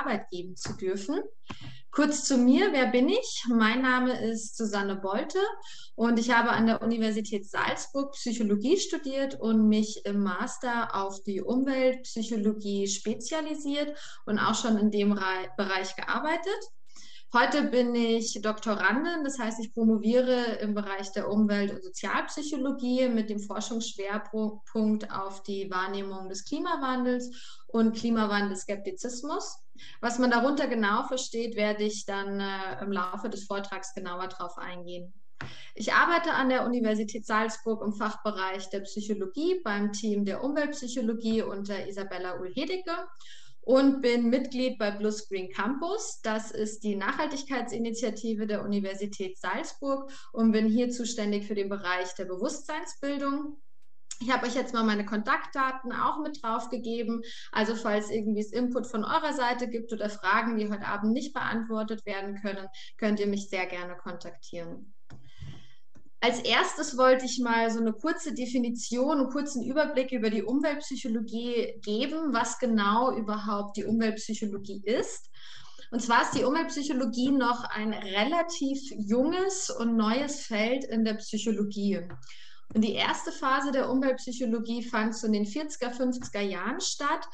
Arbeit geben zu dürfen. Kurz zu mir, wer bin ich? Mein Name ist Susanne Bolte und ich habe an der Universität Salzburg Psychologie studiert und mich im Master auf die Umweltpsychologie spezialisiert und auch schon in dem Bereich gearbeitet. Heute bin ich Doktorandin, das heißt, ich promoviere im Bereich der Umwelt- und Sozialpsychologie mit dem Forschungsschwerpunkt auf die Wahrnehmung des Klimawandels und Klimawandelskeptizismus. Was man darunter genau versteht, werde ich dann äh, im Laufe des Vortrags genauer darauf eingehen. Ich arbeite an der Universität Salzburg im Fachbereich der Psychologie beim Team der Umweltpsychologie unter Isabella Ulhedecke und bin Mitglied bei Blue Green Campus. Das ist die Nachhaltigkeitsinitiative der Universität Salzburg und bin hier zuständig für den Bereich der Bewusstseinsbildung. Ich habe euch jetzt mal meine Kontaktdaten auch mit draufgegeben. Also falls irgendwie es Input von eurer Seite gibt oder Fragen, die heute Abend nicht beantwortet werden können, könnt ihr mich sehr gerne kontaktieren. Als erstes wollte ich mal so eine kurze Definition, einen kurzen Überblick über die Umweltpsychologie geben, was genau überhaupt die Umweltpsychologie ist. Und zwar ist die Umweltpsychologie noch ein relativ junges und neues Feld in der Psychologie. Und die erste Phase der Umweltpsychologie fand so in den 40er, 50er Jahren statt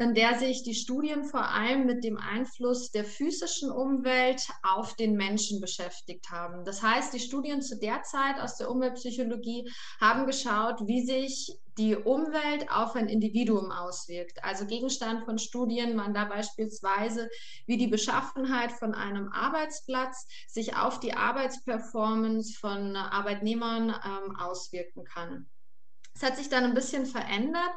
in der sich die Studien vor allem mit dem Einfluss der physischen Umwelt auf den Menschen beschäftigt haben. Das heißt, die Studien zu der Zeit aus der Umweltpsychologie haben geschaut, wie sich die Umwelt auf ein Individuum auswirkt. Also Gegenstand von Studien waren da beispielsweise, wie die Beschaffenheit von einem Arbeitsplatz sich auf die Arbeitsperformance von Arbeitnehmern ähm, auswirken kann. Es hat sich dann ein bisschen verändert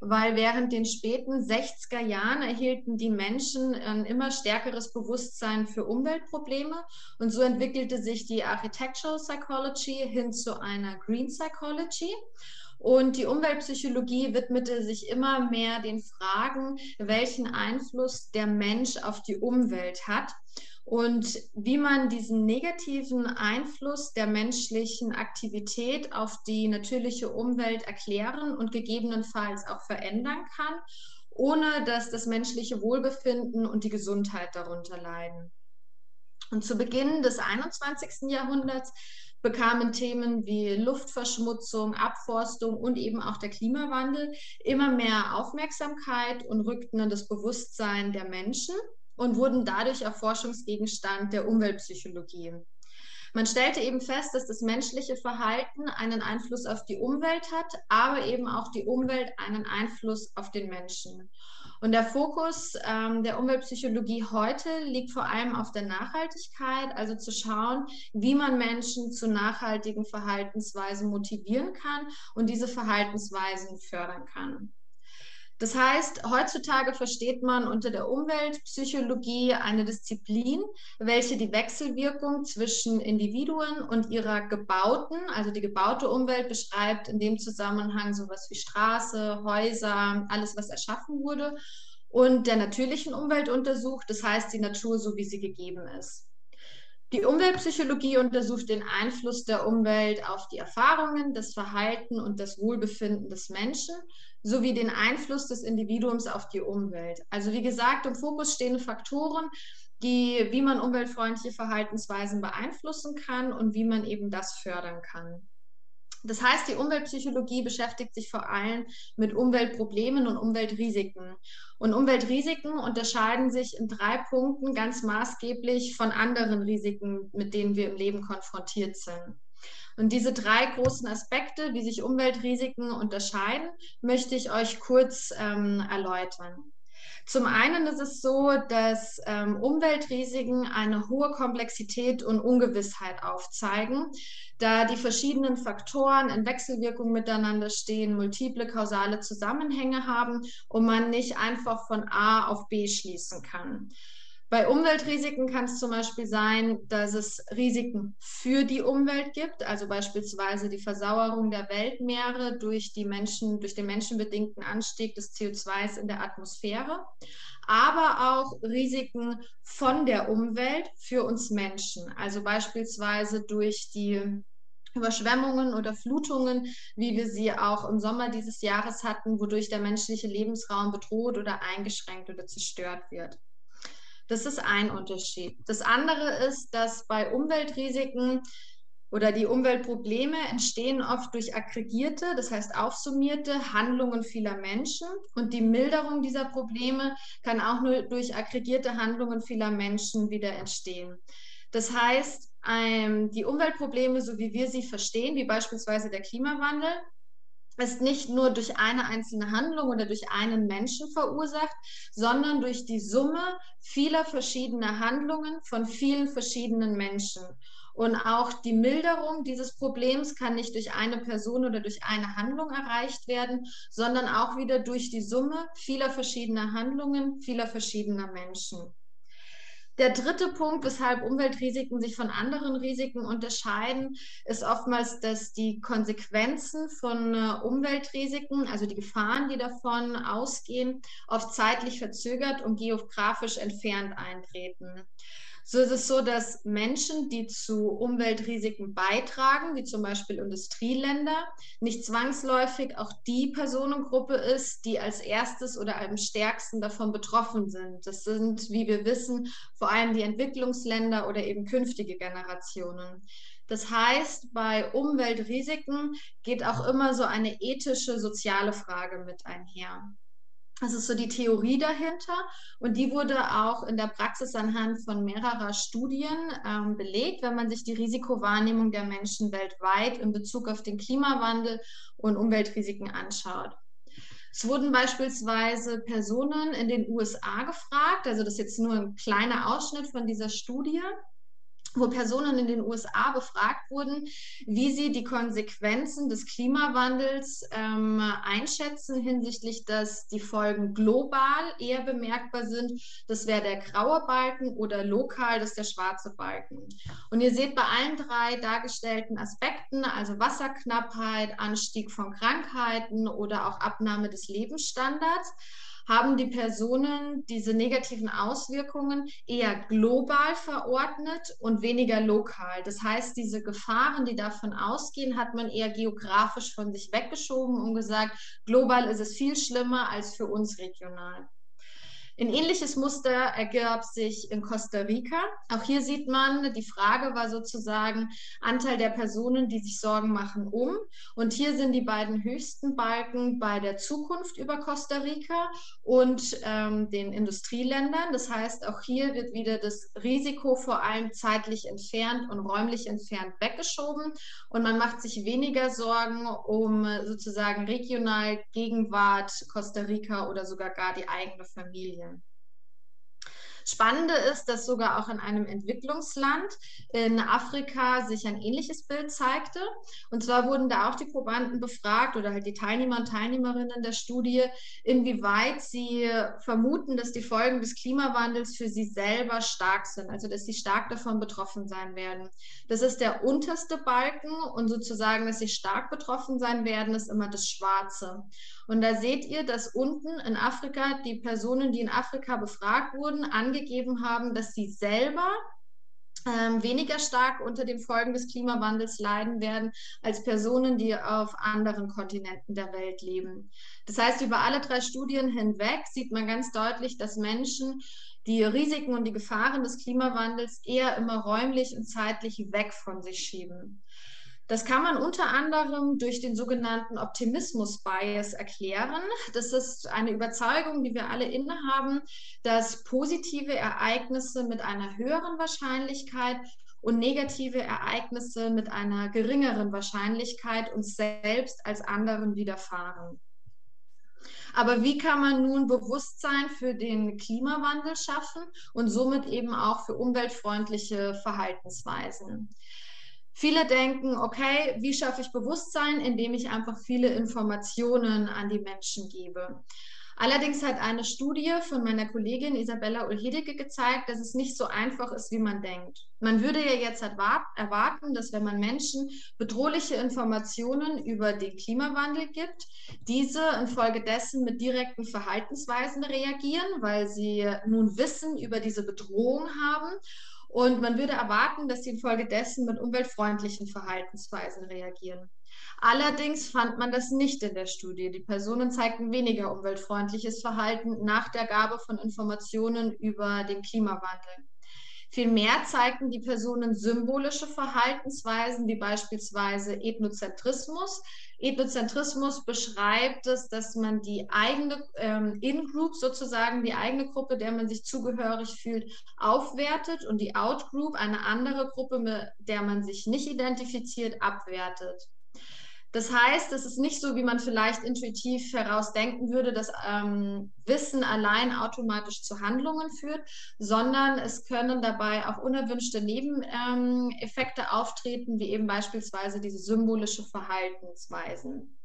weil während den späten 60er Jahren erhielten die Menschen ein immer stärkeres Bewusstsein für Umweltprobleme und so entwickelte sich die Architectural Psychology hin zu einer Green Psychology. Und die Umweltpsychologie widmete sich immer mehr den Fragen, welchen Einfluss der Mensch auf die Umwelt hat und wie man diesen negativen Einfluss der menschlichen Aktivität auf die natürliche Umwelt erklären und gegebenenfalls auch verändern kann, ohne dass das menschliche Wohlbefinden und die Gesundheit darunter leiden. Und zu Beginn des 21. Jahrhunderts bekamen Themen wie Luftverschmutzung, Abforstung und eben auch der Klimawandel immer mehr Aufmerksamkeit und rückten in das Bewusstsein der Menschen und wurden dadurch auch Forschungsgegenstand der Umweltpsychologie. Man stellte eben fest, dass das menschliche Verhalten einen Einfluss auf die Umwelt hat, aber eben auch die Umwelt einen Einfluss auf den Menschen. Und der Fokus ähm, der Umweltpsychologie heute liegt vor allem auf der Nachhaltigkeit, also zu schauen, wie man Menschen zu nachhaltigen Verhaltensweisen motivieren kann und diese Verhaltensweisen fördern kann. Das heißt, heutzutage versteht man unter der Umweltpsychologie eine Disziplin, welche die Wechselwirkung zwischen Individuen und ihrer gebauten, also die gebaute Umwelt beschreibt, in dem Zusammenhang sowas wie Straße, Häuser, alles, was erschaffen wurde, und der natürlichen Umwelt untersucht, das heißt die Natur so, wie sie gegeben ist. Die Umweltpsychologie untersucht den Einfluss der Umwelt auf die Erfahrungen, das Verhalten und das Wohlbefinden des Menschen sowie den Einfluss des Individuums auf die Umwelt. Also wie gesagt, im Fokus stehen Faktoren, die, wie man umweltfreundliche Verhaltensweisen beeinflussen kann und wie man eben das fördern kann. Das heißt, die Umweltpsychologie beschäftigt sich vor allem mit Umweltproblemen und Umweltrisiken. Und Umweltrisiken unterscheiden sich in drei Punkten ganz maßgeblich von anderen Risiken, mit denen wir im Leben konfrontiert sind. Und diese drei großen Aspekte, wie sich Umweltrisiken unterscheiden, möchte ich euch kurz ähm, erläutern. Zum einen ist es so, dass ähm, Umweltrisiken eine hohe Komplexität und Ungewissheit aufzeigen, da die verschiedenen Faktoren in Wechselwirkung miteinander stehen, multiple kausale Zusammenhänge haben und man nicht einfach von A auf B schließen kann. Bei Umweltrisiken kann es zum Beispiel sein, dass es Risiken für die Umwelt gibt, also beispielsweise die Versauerung der Weltmeere durch, die Menschen, durch den menschenbedingten Anstieg des CO2s in der Atmosphäre, aber auch Risiken von der Umwelt für uns Menschen, also beispielsweise durch die Überschwemmungen oder Flutungen, wie wir sie auch im Sommer dieses Jahres hatten, wodurch der menschliche Lebensraum bedroht oder eingeschränkt oder zerstört wird. Das ist ein Unterschied. Das andere ist, dass bei Umweltrisiken oder die Umweltprobleme entstehen oft durch aggregierte, das heißt aufsummierte Handlungen vieler Menschen. Und die Milderung dieser Probleme kann auch nur durch aggregierte Handlungen vieler Menschen wieder entstehen. Das heißt, ähm, die Umweltprobleme, so wie wir sie verstehen, wie beispielsweise der Klimawandel, ist nicht nur durch eine einzelne Handlung oder durch einen Menschen verursacht, sondern durch die Summe vieler verschiedener Handlungen von vielen verschiedenen Menschen. Und auch die Milderung dieses Problems kann nicht durch eine Person oder durch eine Handlung erreicht werden, sondern auch wieder durch die Summe vieler verschiedener Handlungen, vieler verschiedener Menschen. Der dritte Punkt, weshalb Umweltrisiken sich von anderen Risiken unterscheiden, ist oftmals, dass die Konsequenzen von äh, Umweltrisiken, also die Gefahren, die davon ausgehen, oft zeitlich verzögert und geografisch entfernt eintreten. So ist es so, dass Menschen, die zu Umweltrisiken beitragen, wie zum Beispiel Industrieländer, nicht zwangsläufig auch die Personengruppe ist, die als erstes oder am stärksten davon betroffen sind. Das sind, wie wir wissen, vor allem die Entwicklungsländer oder eben künftige Generationen. Das heißt, bei Umweltrisiken geht auch immer so eine ethische, soziale Frage mit einher. Das ist so die Theorie dahinter und die wurde auch in der Praxis anhand von mehrerer Studien ähm, belegt, wenn man sich die Risikowahrnehmung der Menschen weltweit in Bezug auf den Klimawandel und Umweltrisiken anschaut. Es wurden beispielsweise Personen in den USA gefragt, also das ist jetzt nur ein kleiner Ausschnitt von dieser Studie wo Personen in den USA befragt wurden, wie sie die Konsequenzen des Klimawandels ähm, einschätzen hinsichtlich, dass die Folgen global eher bemerkbar sind. Das wäre der graue Balken oder lokal, das ist der schwarze Balken. Und ihr seht bei allen drei dargestellten Aspekten, also Wasserknappheit, Anstieg von Krankheiten oder auch Abnahme des Lebensstandards, haben die Personen diese negativen Auswirkungen eher global verordnet und weniger lokal. Das heißt, diese Gefahren, die davon ausgehen, hat man eher geografisch von sich weggeschoben und gesagt, global ist es viel schlimmer als für uns regional. Ein ähnliches Muster ergab sich in Costa Rica. Auch hier sieht man, die Frage war sozusagen Anteil der Personen, die sich Sorgen machen, um. Und hier sind die beiden höchsten Balken bei der Zukunft über Costa Rica und ähm, den Industrieländern. Das heißt, auch hier wird wieder das Risiko vor allem zeitlich entfernt und räumlich entfernt weggeschoben. Und man macht sich weniger Sorgen um sozusagen regional Gegenwart Costa Rica oder sogar gar die eigene Familie. Spannende ist, dass sogar auch in einem Entwicklungsland in Afrika sich ein ähnliches Bild zeigte. Und zwar wurden da auch die Probanden befragt oder halt die Teilnehmer und Teilnehmerinnen der Studie, inwieweit sie vermuten, dass die Folgen des Klimawandels für sie selber stark sind, also dass sie stark davon betroffen sein werden. Das ist der unterste Balken und sozusagen, dass sie stark betroffen sein werden, ist immer das Schwarze. Und da seht ihr, dass unten in Afrika die Personen, die in Afrika befragt wurden, angegeben haben, dass sie selber ähm, weniger stark unter den Folgen des Klimawandels leiden werden als Personen, die auf anderen Kontinenten der Welt leben. Das heißt, über alle drei Studien hinweg sieht man ganz deutlich, dass Menschen die Risiken und die Gefahren des Klimawandels eher immer räumlich und zeitlich weg von sich schieben. Das kann man unter anderem durch den sogenannten Optimismus-Bias erklären. Das ist eine Überzeugung, die wir alle innehaben, dass positive Ereignisse mit einer höheren Wahrscheinlichkeit und negative Ereignisse mit einer geringeren Wahrscheinlichkeit uns selbst als anderen widerfahren. Aber wie kann man nun Bewusstsein für den Klimawandel schaffen und somit eben auch für umweltfreundliche Verhaltensweisen? Viele denken, okay, wie schaffe ich Bewusstsein, indem ich einfach viele Informationen an die Menschen gebe. Allerdings hat eine Studie von meiner Kollegin Isabella Ulhedeke gezeigt, dass es nicht so einfach ist, wie man denkt. Man würde ja jetzt erwarten, dass wenn man Menschen bedrohliche Informationen über den Klimawandel gibt, diese infolgedessen mit direkten Verhaltensweisen reagieren, weil sie nun Wissen über diese Bedrohung haben Und man würde erwarten, dass sie infolgedessen mit umweltfreundlichen Verhaltensweisen reagieren. Allerdings fand man das nicht in der Studie. Die Personen zeigten weniger umweltfreundliches Verhalten nach der Gabe von Informationen über den Klimawandel. Vielmehr zeigten die Personen symbolische Verhaltensweisen, wie beispielsweise Ethnozentrismus. Ethnozentrismus beschreibt es, dass man die eigene ähm, In-Group sozusagen, die eigene Gruppe, der man sich zugehörig fühlt, aufwertet und die Out-Group, eine andere Gruppe, mit der man sich nicht identifiziert, abwertet. Das heißt, es ist nicht so, wie man vielleicht intuitiv herausdenken würde, dass ähm, Wissen allein automatisch zu Handlungen führt, sondern es können dabei auch unerwünschte Nebeneffekte ähm, auftreten, wie eben beispielsweise diese symbolische Verhaltensweisen.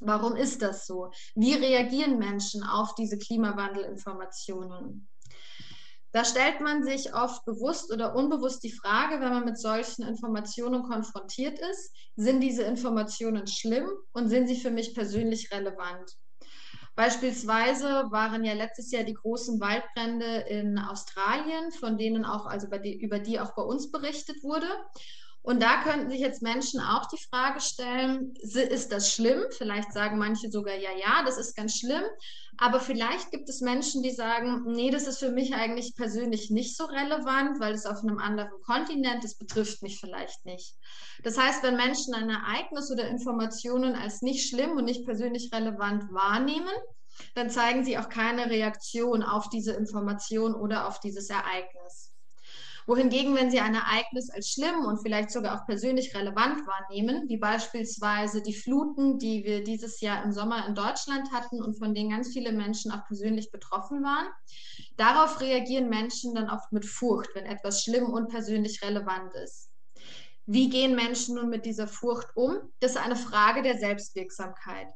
Warum ist das so? Wie reagieren Menschen auf diese Klimawandelinformationen? Da stellt man sich oft bewusst oder unbewusst die Frage, wenn man mit solchen Informationen konfrontiert ist, sind diese Informationen schlimm und sind sie für mich persönlich relevant? Beispielsweise waren ja letztes Jahr die großen Waldbrände in Australien, von denen auch, also die, über die auch bei uns berichtet wurde. Und da könnten sich jetzt Menschen auch die Frage stellen, ist das schlimm? Vielleicht sagen manche sogar, ja, ja, das ist ganz schlimm. Aber vielleicht gibt es Menschen, die sagen, nee, das ist für mich eigentlich persönlich nicht so relevant, weil es auf einem anderen Kontinent, das betrifft mich vielleicht nicht. Das heißt, wenn Menschen ein Ereignis oder Informationen als nicht schlimm und nicht persönlich relevant wahrnehmen, dann zeigen sie auch keine Reaktion auf diese Information oder auf dieses Ereignis wohingegen, wenn Sie ein Ereignis als schlimm und vielleicht sogar auch persönlich relevant wahrnehmen, wie beispielsweise die Fluten, die wir dieses Jahr im Sommer in Deutschland hatten und von denen ganz viele Menschen auch persönlich betroffen waren, darauf reagieren Menschen dann oft mit Furcht, wenn etwas schlimm und persönlich relevant ist. Wie gehen Menschen nun mit dieser Furcht um? Das ist eine Frage der Selbstwirksamkeit.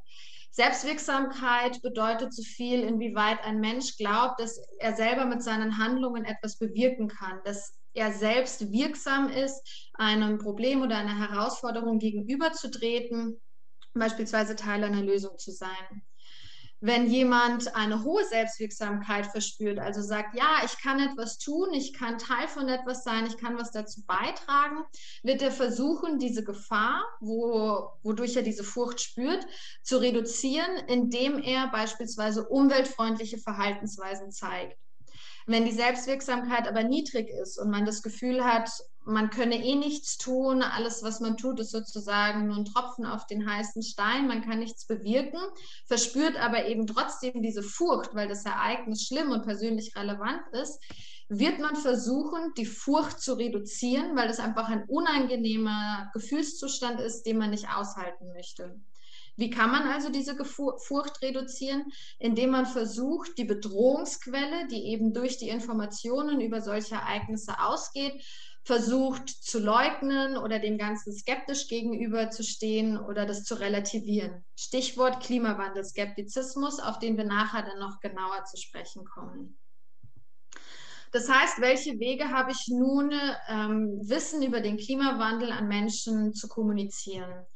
Selbstwirksamkeit bedeutet so viel, inwieweit ein Mensch glaubt, dass er selber mit seinen Handlungen etwas bewirken kann, dass er selbst wirksam ist, einem Problem oder einer Herausforderung gegenüberzutreten, beispielsweise Teil einer Lösung zu sein wenn jemand eine hohe Selbstwirksamkeit verspürt, also sagt, ja, ich kann etwas tun, ich kann Teil von etwas sein, ich kann was dazu beitragen, wird er versuchen, diese Gefahr, wo, wodurch er diese Furcht spürt, zu reduzieren, indem er beispielsweise umweltfreundliche Verhaltensweisen zeigt. Wenn die Selbstwirksamkeit aber niedrig ist und man das Gefühl hat, man könne eh nichts tun, alles, was man tut, ist sozusagen nur ein Tropfen auf den heißen Stein, man kann nichts bewirken, verspürt aber eben trotzdem diese Furcht, weil das Ereignis schlimm und persönlich relevant ist, wird man versuchen, die Furcht zu reduzieren, weil es einfach ein unangenehmer Gefühlszustand ist, den man nicht aushalten möchte. Wie kann man also diese Furcht reduzieren? Indem man versucht, die Bedrohungsquelle, die eben durch die Informationen über solche Ereignisse ausgeht, versucht zu leugnen oder dem Ganzen skeptisch gegenüberzustehen oder das zu relativieren. Stichwort Klimawandel-Skeptizismus, auf den wir nachher dann noch genauer zu sprechen kommen. Das heißt, welche Wege habe ich nun, ähm, Wissen über den Klimawandel an Menschen zu kommunizieren?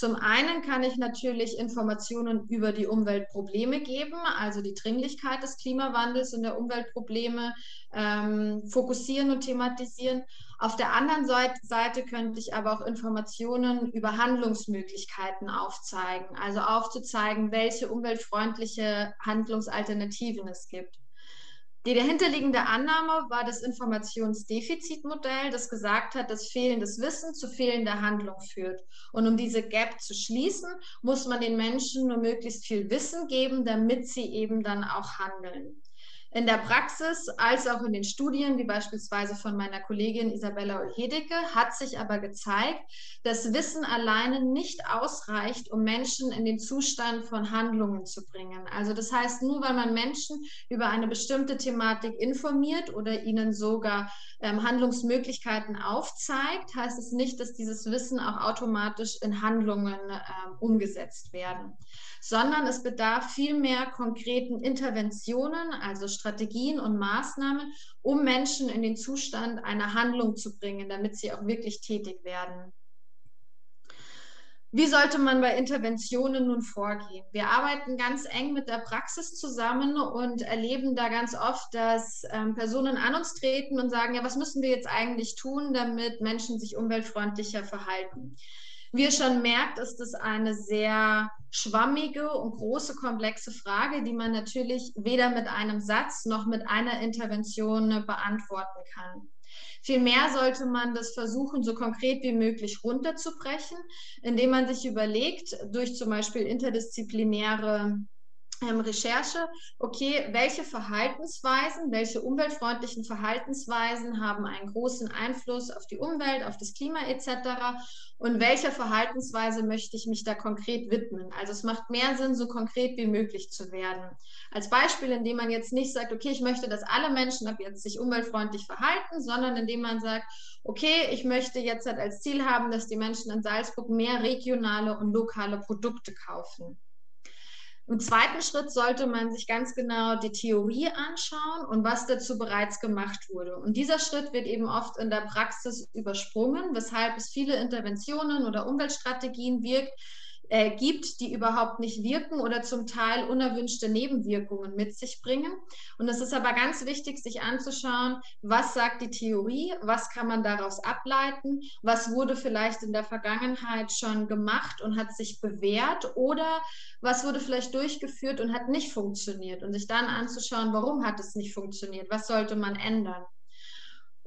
Zum einen kann ich natürlich Informationen über die Umweltprobleme geben, also die Dringlichkeit des Klimawandels und der Umweltprobleme ähm, fokussieren und thematisieren. Auf der anderen Seite könnte ich aber auch Informationen über Handlungsmöglichkeiten aufzeigen, also aufzuzeigen, welche umweltfreundliche Handlungsalternativen es gibt. Die dahinterliegende Annahme war das Informationsdefizitmodell, das gesagt hat, dass fehlendes Wissen zu fehlender Handlung führt. Und um diese Gap zu schließen, muss man den Menschen nur möglichst viel Wissen geben, damit sie eben dann auch handeln. In der Praxis als auch in den Studien, wie beispielsweise von meiner Kollegin Isabella Olhedeke, hat sich aber gezeigt, dass Wissen alleine nicht ausreicht, um Menschen in den Zustand von Handlungen zu bringen. Also das heißt, nur weil man Menschen über eine bestimmte Thematik informiert oder ihnen sogar ähm, Handlungsmöglichkeiten aufzeigt, heißt es nicht, dass dieses Wissen auch automatisch in Handlungen ähm, umgesetzt werden sondern es bedarf vielmehr konkreten Interventionen, also Strategien und Maßnahmen, um Menschen in den Zustand einer Handlung zu bringen, damit sie auch wirklich tätig werden. Wie sollte man bei Interventionen nun vorgehen? Wir arbeiten ganz eng mit der Praxis zusammen und erleben da ganz oft, dass ähm, Personen an uns treten und sagen, ja, was müssen wir jetzt eigentlich tun, damit Menschen sich umweltfreundlicher verhalten? Wie ihr schon merkt, ist es eine sehr schwammige und große, komplexe Frage, die man natürlich weder mit einem Satz noch mit einer Intervention beantworten kann. Vielmehr sollte man das versuchen, so konkret wie möglich runterzubrechen, indem man sich überlegt, durch zum Beispiel interdisziplinäre ähm, Recherche, okay, welche Verhaltensweisen, welche umweltfreundlichen Verhaltensweisen haben einen großen Einfluss auf die Umwelt, auf das Klima etc. Und welcher Verhaltensweise möchte ich mich da konkret widmen? Also es macht mehr Sinn, so konkret wie möglich zu werden. Als Beispiel, indem man jetzt nicht sagt, okay, ich möchte, dass alle Menschen ab jetzt sich umweltfreundlich verhalten, sondern indem man sagt, okay, ich möchte jetzt halt als Ziel haben, dass die Menschen in Salzburg mehr regionale und lokale Produkte kaufen. Im zweiten Schritt sollte man sich ganz genau die Theorie anschauen und was dazu bereits gemacht wurde. Und dieser Schritt wird eben oft in der Praxis übersprungen, weshalb es viele Interventionen oder Umweltstrategien wirkt, äh, gibt, die überhaupt nicht wirken oder zum Teil unerwünschte Nebenwirkungen mit sich bringen. Und es ist aber ganz wichtig, sich anzuschauen, was sagt die Theorie, was kann man daraus ableiten, was wurde vielleicht in der Vergangenheit schon gemacht und hat sich bewährt oder was wurde vielleicht durchgeführt und hat nicht funktioniert und sich dann anzuschauen, warum hat es nicht funktioniert, was sollte man ändern.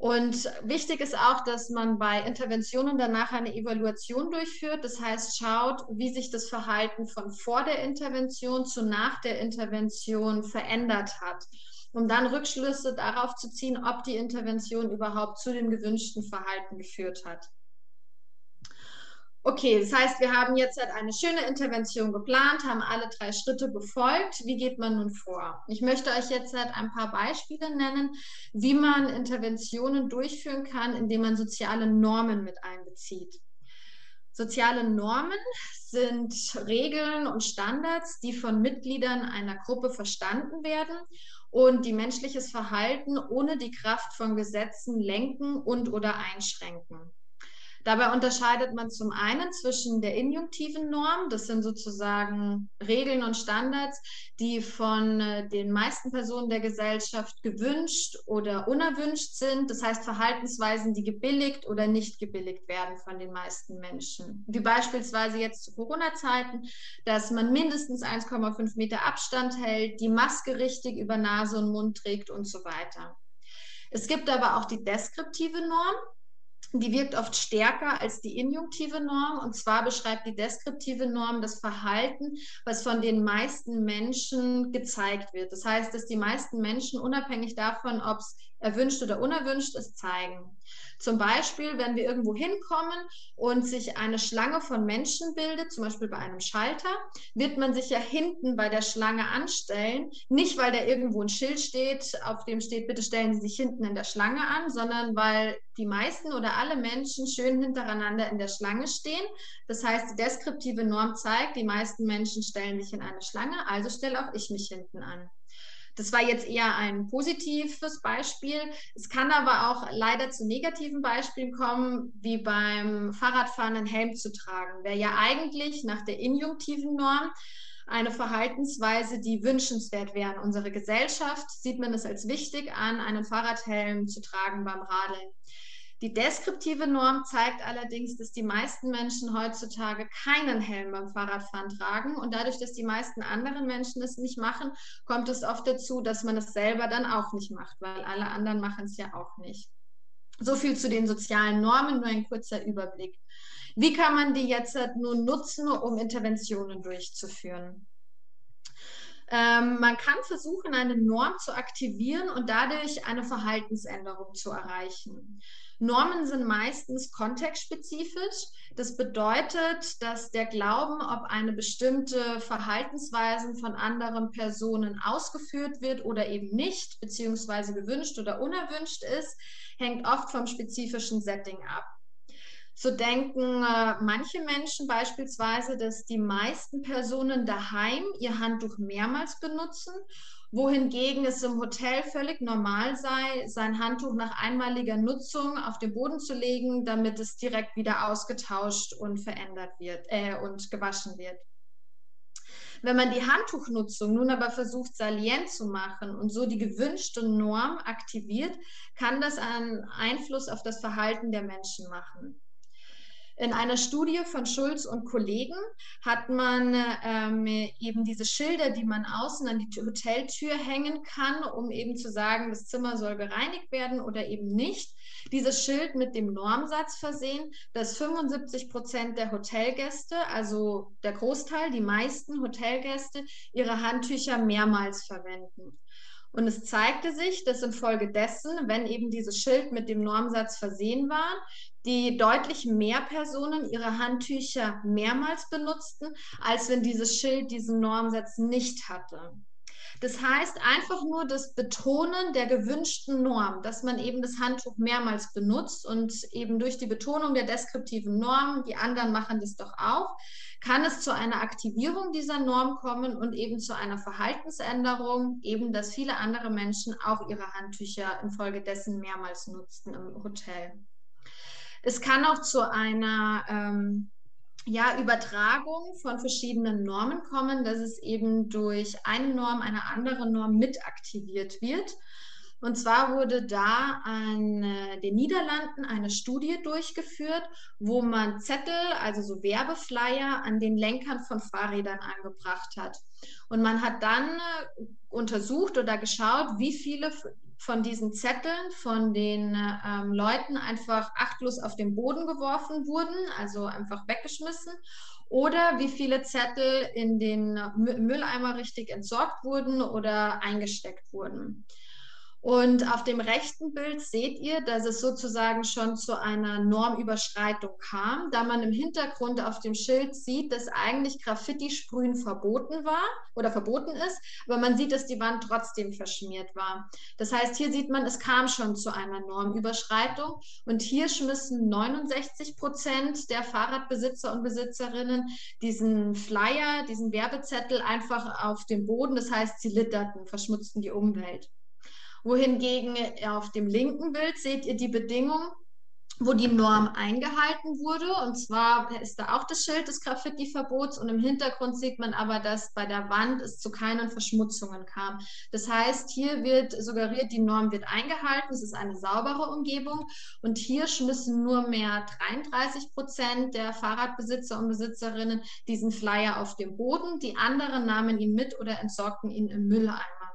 Und wichtig ist auch, dass man bei Interventionen danach eine Evaluation durchführt. Das heißt, schaut, wie sich das Verhalten von vor der Intervention zu nach der Intervention verändert hat, um dann Rückschlüsse darauf zu ziehen, ob die Intervention überhaupt zu dem gewünschten Verhalten geführt hat. Okay, das heißt, wir haben jetzt halt eine schöne Intervention geplant, haben alle drei Schritte befolgt. Wie geht man nun vor? Ich möchte euch jetzt halt ein paar Beispiele nennen, wie man Interventionen durchführen kann, indem man soziale Normen mit einbezieht. Soziale Normen sind Regeln und Standards, die von Mitgliedern einer Gruppe verstanden werden und die menschliches Verhalten ohne die Kraft von Gesetzen lenken und oder einschränken. Dabei unterscheidet man zum einen zwischen der injunktiven Norm, das sind sozusagen Regeln und Standards, die von äh, den meisten Personen der Gesellschaft gewünscht oder unerwünscht sind, das heißt Verhaltensweisen, die gebilligt oder nicht gebilligt werden von den meisten Menschen. Wie beispielsweise jetzt zu Corona-Zeiten, dass man mindestens 1,5 Meter Abstand hält, die Maske richtig über Nase und Mund trägt und so weiter. Es gibt aber auch die deskriptive Norm die wirkt oft stärker als die injunktive Norm. Und zwar beschreibt die deskriptive Norm das Verhalten, was von den meisten Menschen gezeigt wird. Das heißt, dass die meisten Menschen unabhängig davon, ob es erwünscht oder unerwünscht ist, zeigen. Zum Beispiel, wenn wir irgendwo hinkommen und sich eine Schlange von Menschen bildet, zum Beispiel bei einem Schalter, wird man sich ja hinten bei der Schlange anstellen. Nicht, weil da irgendwo ein Schild steht, auf dem steht, bitte stellen Sie sich hinten in der Schlange an, sondern weil die meisten oder alle Menschen schön hintereinander in der Schlange stehen. Das heißt, die deskriptive Norm zeigt, die meisten Menschen stellen sich in eine Schlange, also stelle auch ich mich hinten an. Das war jetzt eher ein positives Beispiel. Es kann aber auch leider zu negativen Beispielen kommen, wie beim Fahrradfahren einen Helm zu tragen. Wäre ja eigentlich nach der injunktiven Norm eine Verhaltensweise, die wünschenswert wäre. In unserer Gesellschaft sieht man es als wichtig an, einen Fahrradhelm zu tragen beim Radeln. Die deskriptive Norm zeigt allerdings, dass die meisten Menschen heutzutage keinen Helm beim Fahrradfahren tragen. Und dadurch, dass die meisten anderen Menschen es nicht machen, kommt es oft dazu, dass man es selber dann auch nicht macht, weil alle anderen machen es ja auch nicht. So viel zu den sozialen Normen, nur ein kurzer Überblick. Wie kann man die jetzt nun nutzen, um Interventionen durchzuführen? Ähm, man kann versuchen, eine Norm zu aktivieren und dadurch eine Verhaltensänderung zu erreichen. Normen sind meistens kontextspezifisch. Das bedeutet, dass der Glauben, ob eine bestimmte Verhaltensweise von anderen Personen ausgeführt wird oder eben nicht, beziehungsweise gewünscht oder unerwünscht ist, hängt oft vom spezifischen Setting ab. So denken äh, manche Menschen beispielsweise, dass die meisten Personen daheim ihr Handtuch mehrmals benutzen, wohingegen es im Hotel völlig normal sei, sein Handtuch nach einmaliger Nutzung auf den Boden zu legen, damit es direkt wieder ausgetauscht und verändert wird äh, und gewaschen wird. Wenn man die Handtuchnutzung nun aber versucht, salient zu machen und so die gewünschte Norm aktiviert, kann das einen Einfluss auf das Verhalten der Menschen machen. In einer Studie von Schulz und Kollegen hat man ähm, eben diese Schilder, die man außen an die Hoteltür hängen kann, um eben zu sagen, das Zimmer soll gereinigt werden oder eben nicht. Dieses Schild mit dem Normsatz versehen, dass 75 Prozent der Hotelgäste, also der Großteil, die meisten Hotelgäste, ihre Handtücher mehrmals verwenden. Und es zeigte sich, dass infolgedessen, wenn eben dieses Schild mit dem Normsatz versehen war, die deutlich mehr Personen ihre Handtücher mehrmals benutzten, als wenn dieses Schild diesen Normsatz nicht hatte. Das heißt einfach nur das Betonen der gewünschten Norm, dass man eben das Handtuch mehrmals benutzt und eben durch die Betonung der deskriptiven Norm, die anderen machen das doch auch, kann es zu einer Aktivierung dieser Norm kommen und eben zu einer Verhaltensänderung, eben dass viele andere Menschen auch ihre Handtücher infolgedessen mehrmals nutzten im Hotel. Es kann auch zu einer ähm, ja, Übertragung von verschiedenen Normen kommen, dass es eben durch eine Norm eine andere Norm mit aktiviert wird. Und zwar wurde da an den Niederlanden eine Studie durchgeführt, wo man Zettel, also so Werbeflyer, an den Lenkern von Fahrrädern angebracht hat. Und man hat dann äh, untersucht oder geschaut, wie viele von diesen Zetteln von den ähm, Leuten einfach achtlos auf den Boden geworfen wurden, also einfach weggeschmissen, oder wie viele Zettel in den Mülleimer richtig entsorgt wurden oder eingesteckt wurden. Und auf dem rechten Bild seht ihr, dass es sozusagen schon zu einer Normüberschreitung kam, da man im Hintergrund auf dem Schild sieht, dass eigentlich Graffiti-Sprühen verboten war oder verboten ist, aber man sieht, dass die Wand trotzdem verschmiert war. Das heißt, hier sieht man, es kam schon zu einer Normüberschreitung und hier schmissen 69 Prozent der Fahrradbesitzer und Besitzerinnen diesen Flyer, diesen Werbezettel einfach auf den Boden. Das heißt, sie litterten, verschmutzten die Umwelt wohingegen auf dem linken Bild seht ihr die Bedingung, wo die Norm eingehalten wurde. Und zwar ist da auch das Schild des Graffiti-Verbots und im Hintergrund sieht man aber, dass bei der Wand es zu keinen Verschmutzungen kam. Das heißt, hier wird suggeriert, die Norm wird eingehalten, es ist eine saubere Umgebung und hier schmissen nur mehr 33 Prozent der Fahrradbesitzer und Besitzerinnen diesen Flyer auf den Boden. Die anderen nahmen ihn mit oder entsorgten ihn im Mülleimer.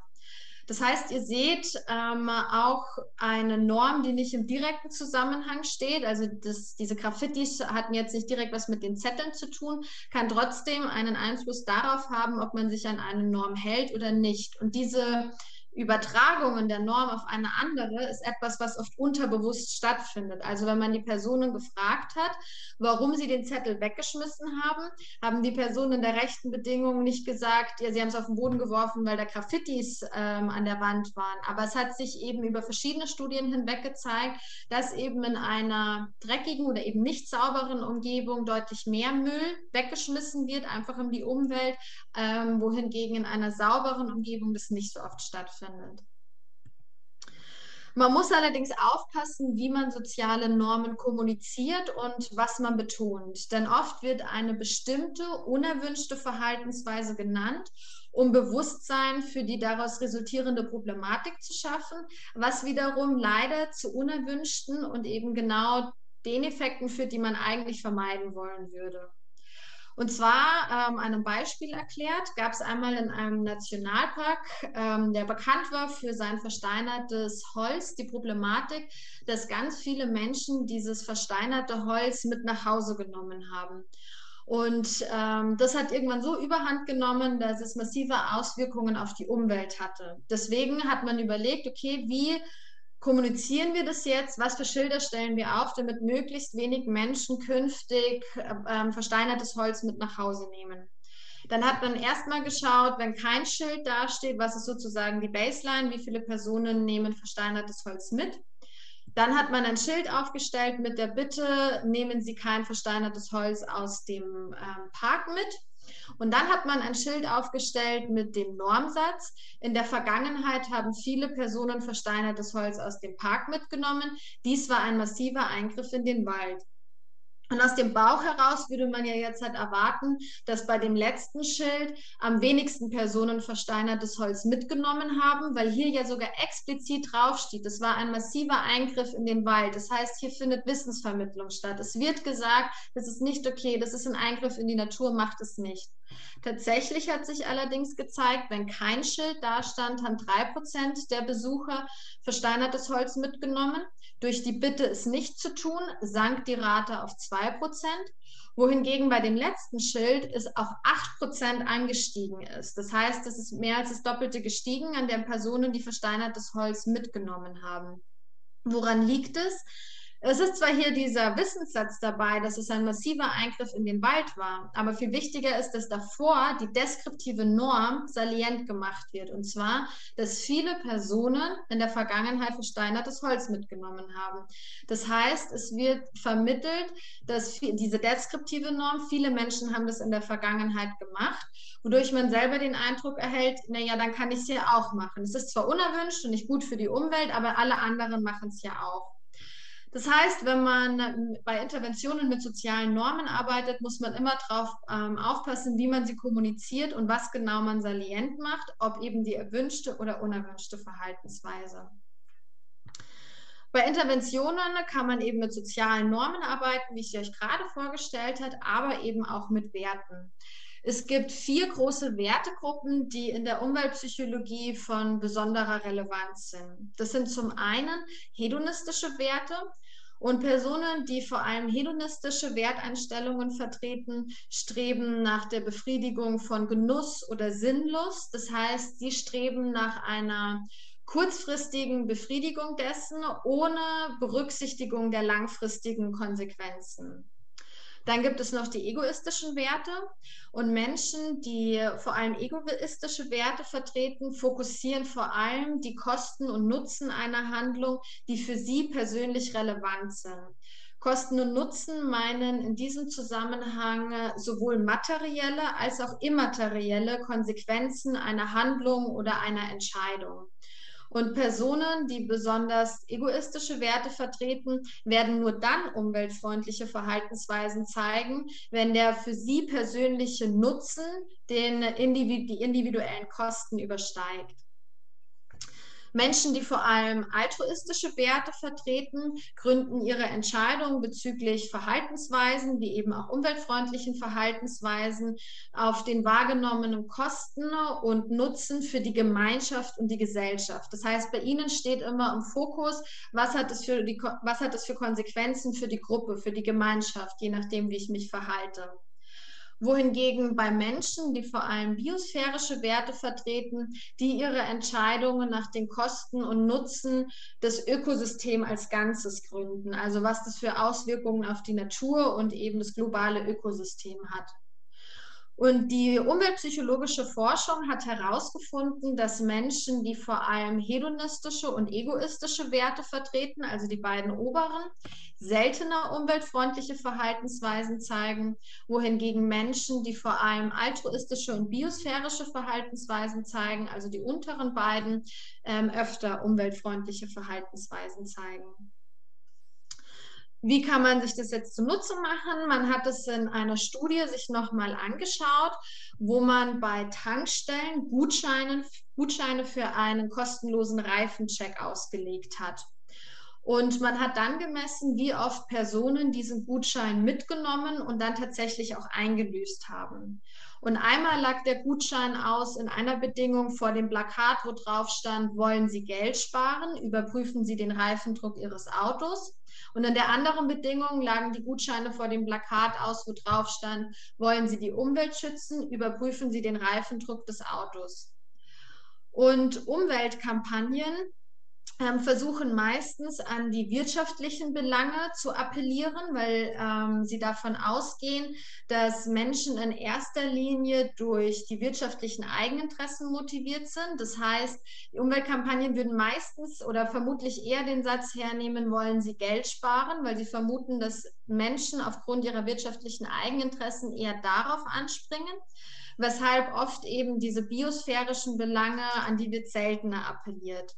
Das heißt, ihr seht ähm, auch eine Norm, die nicht im direkten Zusammenhang steht. Also das, diese Graffitis hatten jetzt nicht direkt was mit den Zetteln zu tun, kann trotzdem einen Einfluss darauf haben, ob man sich an eine Norm hält oder nicht. Und diese Übertragungen der Norm auf eine andere ist etwas, was oft unterbewusst stattfindet. Also wenn man die Personen gefragt hat, warum sie den Zettel weggeschmissen haben, haben die Personen in der rechten Bedingung nicht gesagt, ja, sie haben es auf den Boden geworfen, weil da Graffitis ähm, an der Wand waren. Aber es hat sich eben über verschiedene Studien hinweg gezeigt, dass eben in einer dreckigen oder eben nicht sauberen Umgebung deutlich mehr Müll weggeschmissen wird, einfach in die Umwelt, ähm, wohingegen in einer sauberen Umgebung das nicht so oft stattfindet stattfindet. Man muss allerdings aufpassen, wie man soziale Normen kommuniziert und was man betont. Denn oft wird eine bestimmte unerwünschte Verhaltensweise genannt, um Bewusstsein für die daraus resultierende Problematik zu schaffen, was wiederum leider zu unerwünschten und eben genau den Effekten führt, die man eigentlich vermeiden wollen würde. Und zwar ähm, einem Beispiel erklärt, gab es einmal in einem Nationalpark, ähm, der bekannt war für sein versteinertes Holz, die Problematik, dass ganz viele Menschen dieses versteinerte Holz mit nach Hause genommen haben. Und ähm, das hat irgendwann so überhand genommen, dass es massive Auswirkungen auf die Umwelt hatte. Deswegen hat man überlegt, okay, wie kommunizieren wir das jetzt? Was für Schilder stellen wir auf, damit möglichst wenig Menschen künftig ähm, versteinertes Holz mit nach Hause nehmen? Dann hat man erstmal geschaut, wenn kein Schild dasteht, was ist sozusagen die Baseline, wie viele Personen nehmen versteinertes Holz mit? Dann hat man ein Schild aufgestellt mit der Bitte, nehmen Sie kein versteinertes Holz aus dem ähm, Park mit. Und dann hat man ein Schild aufgestellt mit dem Normsatz. In der Vergangenheit haben viele Personen versteinertes Holz aus dem Park mitgenommen. Dies war ein massiver Eingriff in den Wald. Und aus dem Bauch heraus würde man ja jetzt halt erwarten, dass bei dem letzten Schild am wenigsten Personen versteinertes Holz mitgenommen haben, weil hier ja sogar explizit draufsteht, das war ein massiver Eingriff in den Wald. Das heißt, hier findet Wissensvermittlung statt. Es wird gesagt, das ist nicht okay, das ist ein Eingriff in die Natur, macht es nicht. Tatsächlich hat sich allerdings gezeigt, wenn kein Schild da stand, haben drei Prozent der Besucher versteinertes Holz mitgenommen. Durch die Bitte, es nicht zu tun, sank die Rate auf 2%, wohingegen bei dem letzten Schild es auf 8% angestiegen ist. Das heißt, es ist mehr als das Doppelte gestiegen an den Personen, die versteinertes Holz mitgenommen haben. Woran liegt es? Es ist zwar hier dieser Wissenssatz dabei, dass es ein massiver Eingriff in den Wald war, aber viel wichtiger ist, dass davor die deskriptive Norm salient gemacht wird. Und zwar, dass viele Personen in der Vergangenheit versteinertes Holz mitgenommen haben. Das heißt, es wird vermittelt, dass diese deskriptive Norm, viele Menschen haben das in der Vergangenheit gemacht, wodurch man selber den Eindruck erhält, naja, dann kann ich es ja auch machen. Es ist zwar unerwünscht und nicht gut für die Umwelt, aber alle anderen machen es ja auch. Das heißt, wenn man ähm, bei Interventionen mit sozialen Normen arbeitet, muss man immer darauf ähm, aufpassen, wie man sie kommuniziert und was genau man salient macht, ob eben die erwünschte oder unerwünschte Verhaltensweise. Bei Interventionen kann man eben mit sozialen Normen arbeiten, wie ich sie euch gerade vorgestellt habe, aber eben auch mit Werten. Es gibt vier große Wertegruppen, die in der Umweltpsychologie von besonderer Relevanz sind. Das sind zum einen hedonistische Werte. Und Personen, die vor allem hedonistische Werteinstellungen vertreten, streben nach der Befriedigung von Genuss oder Sinnlust. Das heißt, sie streben nach einer kurzfristigen Befriedigung dessen ohne Berücksichtigung der langfristigen Konsequenzen. Dann gibt es noch die egoistischen Werte und Menschen, die vor allem egoistische Werte vertreten, fokussieren vor allem die Kosten und Nutzen einer Handlung, die für sie persönlich relevant sind. Kosten und Nutzen meinen in diesem Zusammenhang sowohl materielle als auch immaterielle Konsequenzen einer Handlung oder einer Entscheidung. Und Personen, die besonders egoistische Werte vertreten, werden nur dann umweltfreundliche Verhaltensweisen zeigen, wenn der für sie persönliche Nutzen den Individu die individuellen Kosten übersteigt. Menschen, die vor allem altruistische Werte vertreten, gründen ihre Entscheidungen bezüglich Verhaltensweisen, wie eben auch umweltfreundlichen Verhaltensweisen, auf den wahrgenommenen Kosten und Nutzen für die Gemeinschaft und die Gesellschaft. Das heißt, bei ihnen steht immer im Fokus, was hat es für, die, was hat es für Konsequenzen für die Gruppe, für die Gemeinschaft, je nachdem, wie ich mich verhalte wohingegen bei Menschen, die vor allem biosphärische Werte vertreten, die ihre Entscheidungen nach den Kosten und Nutzen des Ökosystems als Ganzes gründen, also was das für Auswirkungen auf die Natur und eben das globale Ökosystem hat. Und die umweltpsychologische Forschung hat herausgefunden, dass Menschen, die vor allem hedonistische und egoistische Werte vertreten, also die beiden oberen, seltener umweltfreundliche Verhaltensweisen zeigen, wohingegen Menschen, die vor allem altruistische und biosphärische Verhaltensweisen zeigen, also die unteren beiden, ähm, öfter umweltfreundliche Verhaltensweisen zeigen. Wie kann man sich das jetzt zunutze machen? Man hat es in einer Studie sich nochmal angeschaut, wo man bei Tankstellen Gutscheine, Gutscheine für einen kostenlosen Reifencheck ausgelegt hat. Und man hat dann gemessen, wie oft Personen diesen Gutschein mitgenommen und dann tatsächlich auch eingelöst haben. Und einmal lag der Gutschein aus in einer Bedingung vor dem Plakat, wo drauf stand, wollen Sie Geld sparen, überprüfen Sie den Reifendruck Ihres Autos. Und in der anderen Bedingung lagen die Gutscheine vor dem Plakat aus, wo drauf stand, wollen Sie die Umwelt schützen, überprüfen Sie den Reifendruck des Autos. Und Umweltkampagnen versuchen meistens an die wirtschaftlichen Belange zu appellieren, weil ähm, sie davon ausgehen, dass Menschen in erster Linie durch die wirtschaftlichen Eigeninteressen motiviert sind. Das heißt, die Umweltkampagnen würden meistens oder vermutlich eher den Satz hernehmen, wollen sie Geld sparen, weil sie vermuten, dass Menschen aufgrund ihrer wirtschaftlichen Eigeninteressen eher darauf anspringen weshalb oft eben diese biosphärischen Belange, an die wird seltener appelliert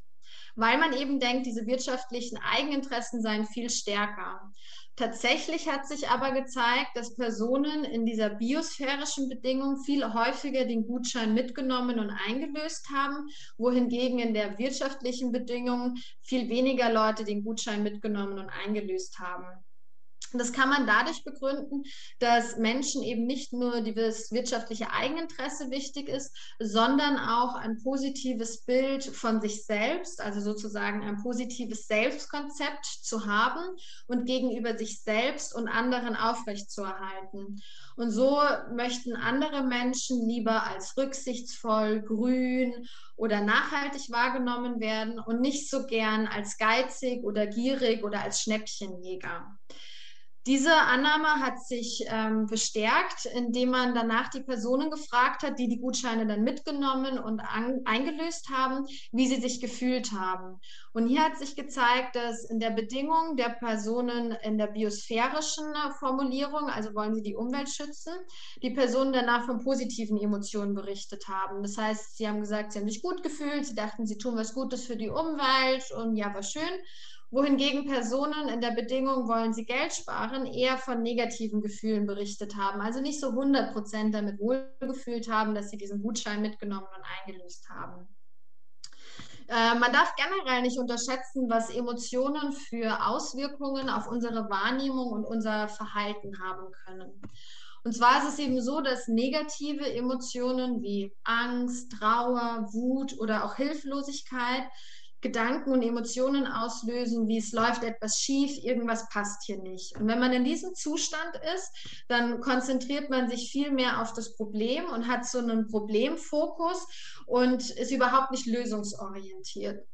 weil man eben denkt, diese wirtschaftlichen Eigeninteressen seien viel stärker. Tatsächlich hat sich aber gezeigt, dass Personen in dieser biosphärischen Bedingung viel häufiger den Gutschein mitgenommen und eingelöst haben, wohingegen in der wirtschaftlichen Bedingung viel weniger Leute den Gutschein mitgenommen und eingelöst haben. Das kann man dadurch begründen, dass Menschen eben nicht nur das wirtschaftliche Eigeninteresse wichtig ist, sondern auch ein positives Bild von sich selbst, also sozusagen ein positives Selbstkonzept zu haben und gegenüber sich selbst und anderen aufrechtzuerhalten. Und so möchten andere Menschen lieber als rücksichtsvoll, grün oder nachhaltig wahrgenommen werden und nicht so gern als geizig oder gierig oder als Schnäppchenjäger. Diese Annahme hat sich ähm, bestärkt, indem man danach die Personen gefragt hat, die die Gutscheine dann mitgenommen und an, eingelöst haben, wie sie sich gefühlt haben. Und hier hat sich gezeigt, dass in der Bedingung der Personen in der biosphärischen Formulierung, also wollen sie die Umwelt schützen, die Personen danach von positiven Emotionen berichtet haben. Das heißt, sie haben gesagt, sie haben sich gut gefühlt, sie dachten, sie tun was Gutes für die Umwelt und ja, war schön wohingegen Personen in der Bedingung, wollen sie Geld sparen, eher von negativen Gefühlen berichtet haben. Also nicht so 100 Prozent damit wohlgefühlt haben, dass sie diesen Gutschein mitgenommen und eingelöst haben. Äh, man darf generell nicht unterschätzen, was Emotionen für Auswirkungen auf unsere Wahrnehmung und unser Verhalten haben können. Und zwar ist es eben so, dass negative Emotionen wie Angst, Trauer, Wut oder auch Hilflosigkeit Gedanken und Emotionen auslösen, wie es läuft etwas schief, irgendwas passt hier nicht. Und wenn man in diesem Zustand ist, dann konzentriert man sich viel mehr auf das Problem und hat so einen Problemfokus und ist überhaupt nicht lösungsorientiert.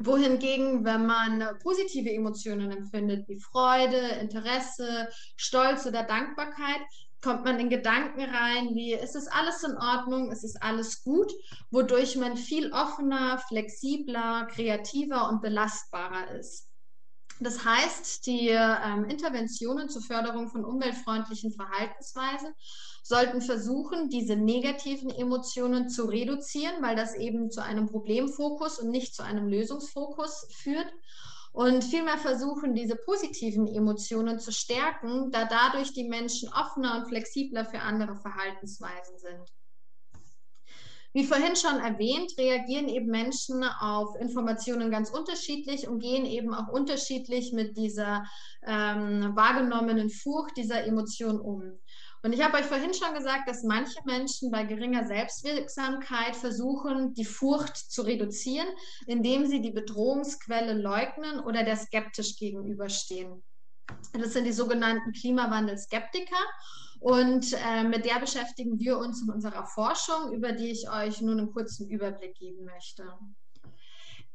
Wohingegen, wenn man positive Emotionen empfindet, wie Freude, Interesse, Stolz oder Dankbarkeit, kommt man in Gedanken rein, wie ist es alles in Ordnung, ist es alles gut, wodurch man viel offener, flexibler, kreativer und belastbarer ist. Das heißt, die ähm, Interventionen zur Förderung von umweltfreundlichen Verhaltensweisen sollten versuchen, diese negativen Emotionen zu reduzieren, weil das eben zu einem Problemfokus und nicht zu einem Lösungsfokus führt und vielmehr versuchen, diese positiven Emotionen zu stärken, da dadurch die Menschen offener und flexibler für andere Verhaltensweisen sind. Wie vorhin schon erwähnt, reagieren eben Menschen auf Informationen ganz unterschiedlich und gehen eben auch unterschiedlich mit dieser ähm, wahrgenommenen Furcht, dieser Emotion um. Und ich habe euch vorhin schon gesagt, dass manche Menschen bei geringer Selbstwirksamkeit versuchen, die Furcht zu reduzieren, indem sie die Bedrohungsquelle leugnen oder der skeptisch gegenüberstehen. Das sind die sogenannten Klimawandel-Skeptiker. Und äh, mit der beschäftigen wir uns in unserer Forschung, über die ich euch nun einen kurzen Überblick geben möchte.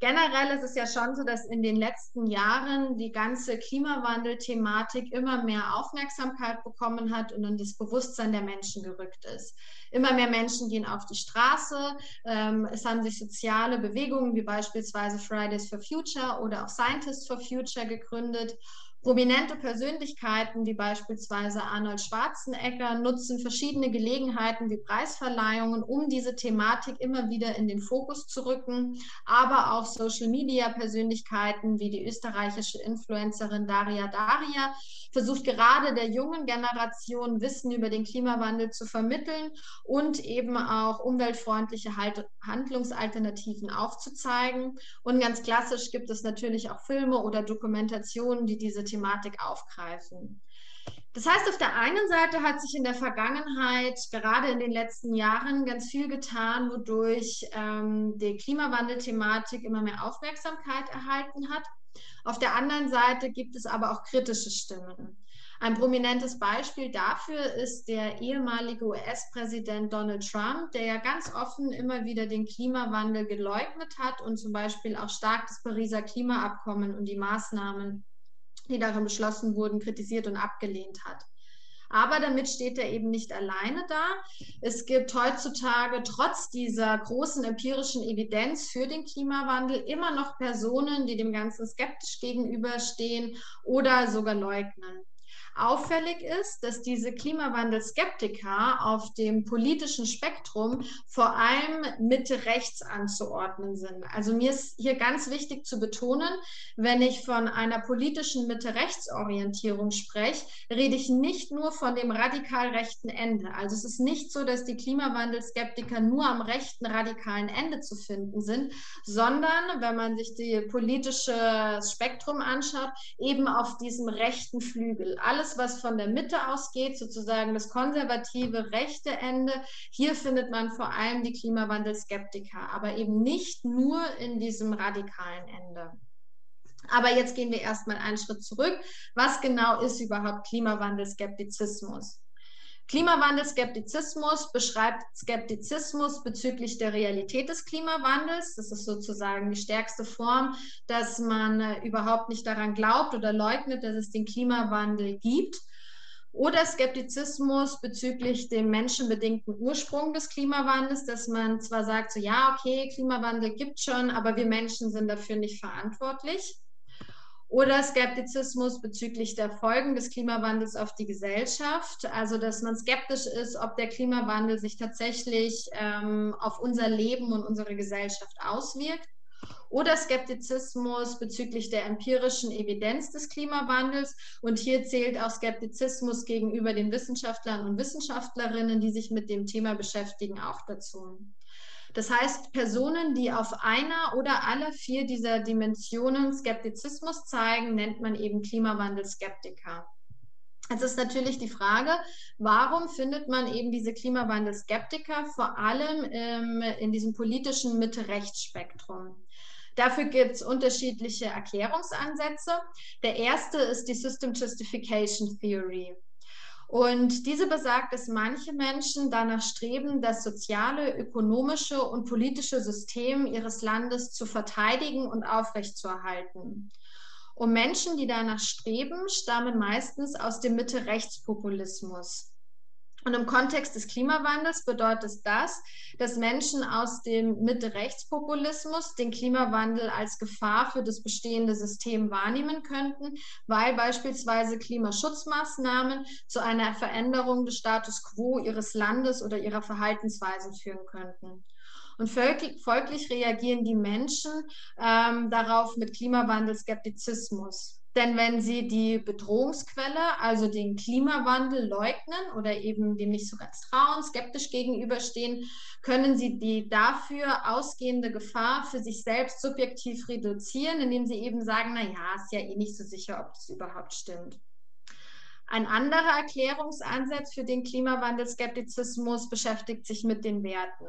Generell ist es ja schon so, dass in den letzten Jahren die ganze Klimawandel-Thematik immer mehr Aufmerksamkeit bekommen hat und in das Bewusstsein der Menschen gerückt ist. Immer mehr Menschen gehen auf die Straße. Ähm, es haben sich soziale Bewegungen wie beispielsweise Fridays for Future oder auch Scientists for Future gegründet. Prominente Persönlichkeiten wie beispielsweise Arnold Schwarzenegger nutzen verschiedene Gelegenheiten wie Preisverleihungen, um diese Thematik immer wieder in den Fokus zu rücken. Aber auch Social-Media-Persönlichkeiten wie die österreichische Influencerin Daria Daria versucht gerade der jungen Generation Wissen über den Klimawandel zu vermitteln und eben auch umweltfreundliche halt Handlungsalternativen aufzuzeigen. Und ganz klassisch gibt es natürlich auch Filme oder Dokumentationen, die diese Thematik aufgreifen. Das heißt, auf der einen Seite hat sich in der Vergangenheit, gerade in den letzten Jahren, ganz viel getan, wodurch ähm, die Klimawandelthematik immer mehr Aufmerksamkeit erhalten hat. Auf der anderen Seite gibt es aber auch kritische Stimmen. Ein prominentes Beispiel dafür ist der ehemalige US-Präsident Donald Trump, der ja ganz offen immer wieder den Klimawandel geleugnet hat und zum Beispiel auch stark das Pariser Klimaabkommen und die Maßnahmen, die darin beschlossen wurden, kritisiert und abgelehnt hat. Aber damit steht er eben nicht alleine da. Es gibt heutzutage trotz dieser großen empirischen Evidenz für den Klimawandel immer noch Personen, die dem Ganzen skeptisch gegenüberstehen oder sogar leugnen. Auffällig ist, dass diese Klimawandelskeptiker auf dem politischen Spektrum vor allem Mitte rechts anzuordnen sind. Also mir ist hier ganz wichtig zu betonen, wenn ich von einer politischen Mitte-Rechts-Orientierung spreche, rede ich nicht nur von dem radikal rechten Ende. Also es ist nicht so, dass die Klimawandelskeptiker nur am rechten radikalen Ende zu finden sind, sondern wenn man sich die politische Spektrum anschaut, eben auf diesem rechten Flügel. Alle alles, was von der Mitte ausgeht, sozusagen das konservative rechte Ende. Hier findet man vor allem die Klimawandelskeptiker, aber eben nicht nur in diesem radikalen Ende. Aber jetzt gehen wir erstmal einen Schritt zurück. Was genau ist überhaupt Klimawandelskeptizismus? Klimawandelskeptizismus beschreibt Skeptizismus bezüglich der Realität des Klimawandels. Das ist sozusagen die stärkste Form, dass man äh, überhaupt nicht daran glaubt oder leugnet, dass es den Klimawandel gibt. Oder Skeptizismus bezüglich dem menschenbedingten Ursprung des Klimawandels, dass man zwar sagt, so ja, okay, Klimawandel gibt schon, aber wir Menschen sind dafür nicht verantwortlich oder Skeptizismus bezüglich der Folgen des Klimawandels auf die Gesellschaft. Also, dass man skeptisch ist, ob der Klimawandel sich tatsächlich ähm, auf unser Leben und unsere Gesellschaft auswirkt. Oder Skeptizismus bezüglich der empirischen Evidenz des Klimawandels. Und hier zählt auch Skeptizismus gegenüber den Wissenschaftlern und Wissenschaftlerinnen, die sich mit dem Thema beschäftigen, auch dazu. Das heißt, Personen, die auf einer oder alle vier dieser Dimensionen Skeptizismus zeigen, nennt man eben Klimawandelskeptiker. Es ist natürlich die Frage, warum findet man eben diese Klimawandelskeptiker vor allem ähm, in diesem politischen Mitte-Rechts-Spektrum? Dafür gibt es unterschiedliche Erklärungsansätze. Der erste ist die System Justification Theory. Und diese besagt, dass manche Menschen danach streben, das soziale, ökonomische und politische System ihres Landes zu verteidigen und aufrechtzuerhalten. Und Menschen, die danach streben, stammen meistens aus dem Mitte-Rechts-Populismus. Und im Kontext des Klimawandels bedeutet das, dass Menschen aus dem Mitte-Rechts-Populismus den Klimawandel als Gefahr für das bestehende System wahrnehmen könnten, weil beispielsweise Klimaschutzmaßnahmen zu einer Veränderung des Status quo ihres Landes oder ihrer Verhaltensweisen führen könnten. Und folglich reagieren die Menschen ähm, darauf mit Klimawandelskeptizismus. Denn wenn sie die Bedrohungsquelle, also den Klimawandel, leugnen oder eben dem nicht so ganz trauen, skeptisch gegenüberstehen, können sie die dafür ausgehende Gefahr für sich selbst subjektiv reduzieren, indem sie eben sagen, na ja, ist ja eh nicht so sicher, ob das überhaupt stimmt. Ein anderer Erklärungsansatz für den Klimawandelskeptizismus beschäftigt sich mit den Werten.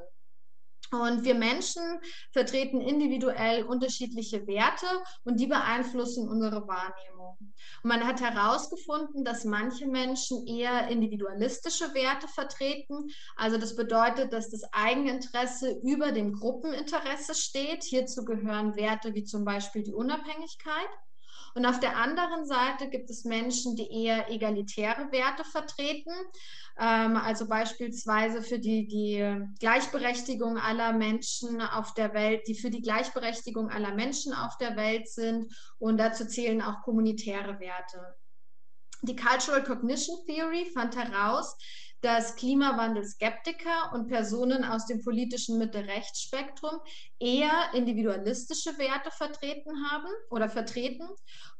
Und wir Menschen vertreten individuell unterschiedliche Werte und die beeinflussen unsere Wahrnehmung. Und man hat herausgefunden, dass manche Menschen eher individualistische Werte vertreten. Also das bedeutet, dass das Eigeninteresse über dem Gruppeninteresse steht. Hierzu gehören Werte wie zum Beispiel die Unabhängigkeit. Und auf der anderen Seite gibt es Menschen, die eher egalitäre Werte vertreten, ähm, also beispielsweise für die, die Gleichberechtigung aller Menschen auf der Welt, die für die Gleichberechtigung aller Menschen auf der Welt sind. Und dazu zählen auch kommunitäre Werte. Die Cultural Cognition Theory fand heraus, dass Klimawandelskeptiker und Personen aus dem politischen Mitte-Rechts-Spektrum eher individualistische Werte vertreten haben oder vertreten,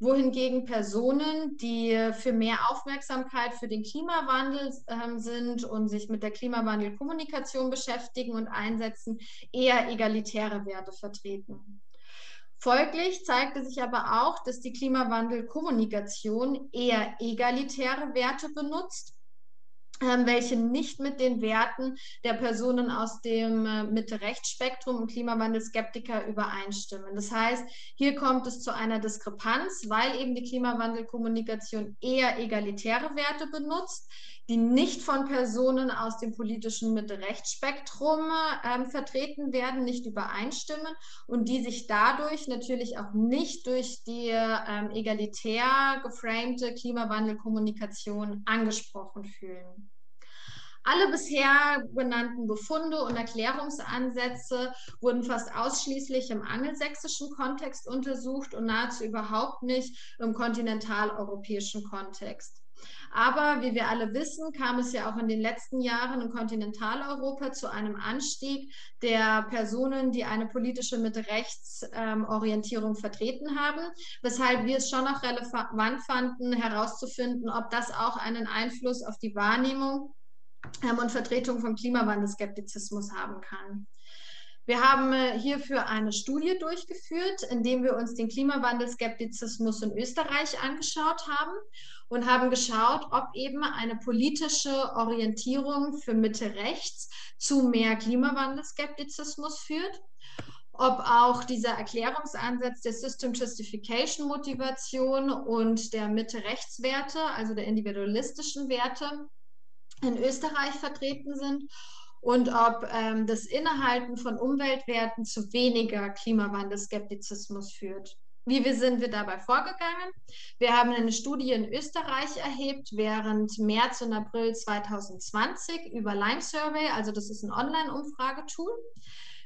wohingegen Personen, die für mehr Aufmerksamkeit für den Klimawandel äh, sind und sich mit der Klimawandelkommunikation beschäftigen und einsetzen, eher egalitäre Werte vertreten. Folglich zeigte sich aber auch, dass die Klimawandelkommunikation eher egalitäre Werte benutzt welche nicht mit den Werten der Personen aus dem äh, Mitte-Rechts-Spektrum und Klimawandelskeptiker übereinstimmen. Das heißt, hier kommt es zu einer Diskrepanz, weil eben die Klimawandelkommunikation eher egalitäre Werte benutzt, die nicht von Personen aus dem politischen Mitte-Rechts-Spektrum ähm, vertreten werden, nicht übereinstimmen und die sich dadurch natürlich auch nicht durch die ähm, egalitär geframte Klimawandelkommunikation angesprochen fühlen. Alle bisher genannten Befunde und Erklärungsansätze wurden fast ausschließlich im angelsächsischen Kontext untersucht und nahezu überhaupt nicht im kontinentaleuropäischen Kontext. Aber wie wir alle wissen, kam es ja auch in den letzten Jahren in Kontinentaleuropa zu einem Anstieg der Personen, die eine politische Mitte-Rechts-Orientierung ähm, vertreten haben, weshalb wir es schon auch relevant fanden, herauszufinden, ob das auch einen Einfluss auf die Wahrnehmung ähm, und Vertretung von Klimawandelskeptizismus haben kann. Wir haben äh, hierfür eine Studie durchgeführt, indem wir uns den Klimawandelskeptizismus in Österreich angeschaut haben und haben geschaut, ob eben eine politische Orientierung für Mitte rechts zu mehr Klimawandelskeptizismus führt ob auch dieser Erklärungsansatz der System Justification Motivation und der Mitte-Rechts-Werte, also der individualistischen Werte, in Österreich vertreten sind und ob ähm, das Innehalten von Umweltwerten zu weniger Klimawandelskeptizismus führt. Wie wir sind wir dabei vorgegangen? Wir haben eine Studie in Österreich erhebt während März und April 2020 über Lime Survey, also das ist ein Online-Umfragetool.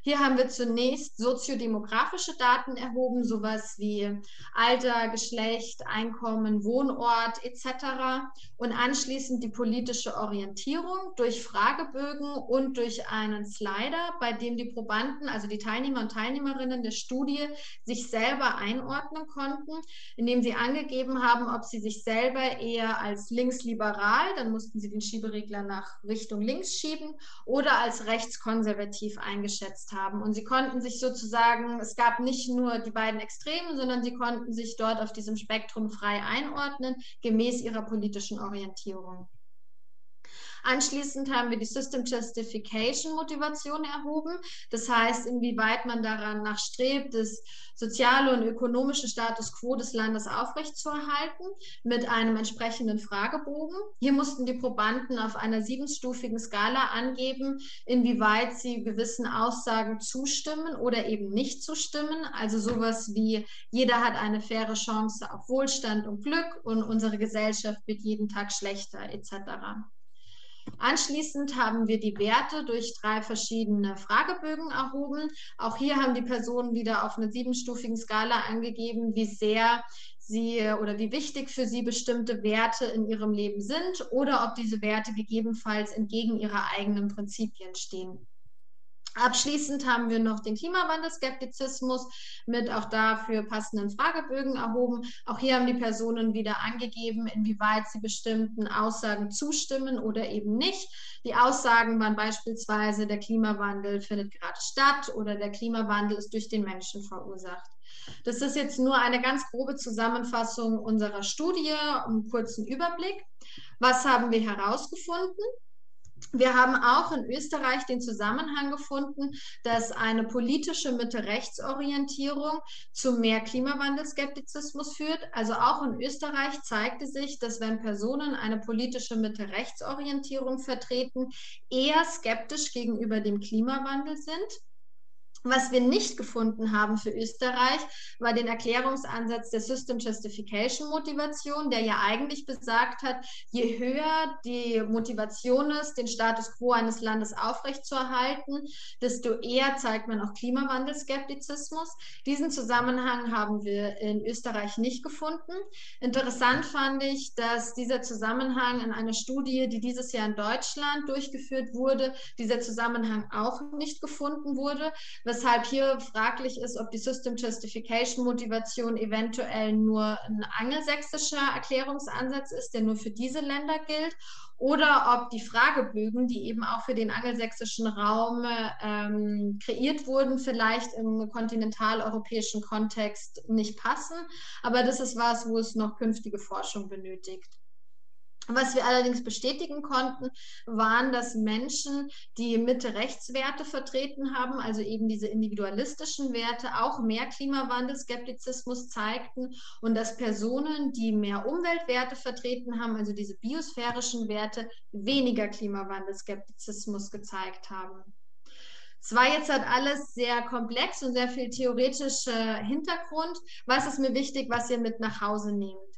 Hier haben wir zunächst soziodemografische Daten erhoben, sowas wie Alter, Geschlecht, Einkommen, Wohnort etc. Und anschließend die politische Orientierung durch Fragebögen und durch einen Slider, bei dem die Probanden, also die Teilnehmer und Teilnehmerinnen der Studie, sich selber einordnen konnten, indem sie angegeben haben, ob sie sich selber eher als linksliberal, dann mussten sie den Schieberegler nach Richtung links schieben, oder als rechtskonservativ eingeschätzt haben haben. Und sie konnten sich sozusagen, es gab nicht nur die beiden Extremen, sondern sie konnten sich dort auf diesem Spektrum frei einordnen, gemäß ihrer politischen Orientierung. Anschließend haben wir die System Justification Motivation erhoben. Das heißt, inwieweit man daran nachstrebt, das soziale und ökonomische Status quo des Landes aufrechtzuerhalten mit einem entsprechenden Fragebogen. Hier mussten die Probanden auf einer siebenstufigen Skala angeben, inwieweit sie gewissen Aussagen zustimmen oder eben nicht zustimmen. Also sowas wie jeder hat eine faire Chance auf Wohlstand und Glück und unsere Gesellschaft wird jeden Tag schlechter etc. Anschließend haben wir die Werte durch drei verschiedene Fragebögen erhoben. Auch hier haben die Personen wieder auf einer siebenstufigen Skala angegeben, wie sehr sie oder wie wichtig für sie bestimmte Werte in ihrem Leben sind oder ob diese Werte gegebenenfalls entgegen ihrer eigenen Prinzipien stehen. Abschließend haben wir noch den Klimawandelskeptizismus mit auch dafür passenden Fragebögen erhoben. Auch hier haben die Personen wieder angegeben, inwieweit sie bestimmten Aussagen zustimmen oder eben nicht. Die Aussagen waren beispielsweise, der Klimawandel findet gerade statt oder der Klimawandel ist durch den Menschen verursacht. Das ist jetzt nur eine ganz grobe Zusammenfassung unserer Studie, einen kurzen Überblick. Was haben wir herausgefunden? Wir haben auch in Österreich den Zusammenhang gefunden, dass eine politische Mitte-Rechts-Orientierung zu mehr Klimawandelskeptizismus führt. Also auch in Österreich zeigte sich, dass wenn Personen eine politische Mitte-Rechts-Orientierung vertreten, eher skeptisch gegenüber dem Klimawandel sind was wir nicht gefunden haben für Österreich, war den Erklärungsansatz der System Justification Motivation, der ja eigentlich besagt hat, je höher die Motivation ist, den Status quo eines Landes aufrechtzuerhalten, desto eher zeigt man auch Klimawandelskeptizismus. Diesen Zusammenhang haben wir in Österreich nicht gefunden. Interessant fand ich, dass dieser Zusammenhang in einer Studie, die dieses Jahr in Deutschland durchgeführt wurde, dieser Zusammenhang auch nicht gefunden wurde, was weshalb hier fraglich ist, ob die System Justification Motivation eventuell nur ein angelsächsischer Erklärungsansatz ist, der nur für diese Länder gilt, oder ob die Fragebögen, die eben auch für den angelsächsischen Raum ähm, kreiert wurden, vielleicht im kontinentaleuropäischen Kontext nicht passen. Aber das ist was, wo es noch künftige Forschung benötigt. Was wir allerdings bestätigen konnten, waren, dass Menschen, die Mitte-Rechts-Werte vertreten haben, also eben diese individualistischen Werte, auch mehr Klimawandelskeptizismus zeigten und dass Personen, die mehr Umweltwerte vertreten haben, also diese biosphärischen Werte, weniger Klimawandelskeptizismus gezeigt haben. Es war jetzt halt alles sehr komplex und sehr viel theoretischer Hintergrund. Was ist mir wichtig, was ihr mit nach Hause nehmt?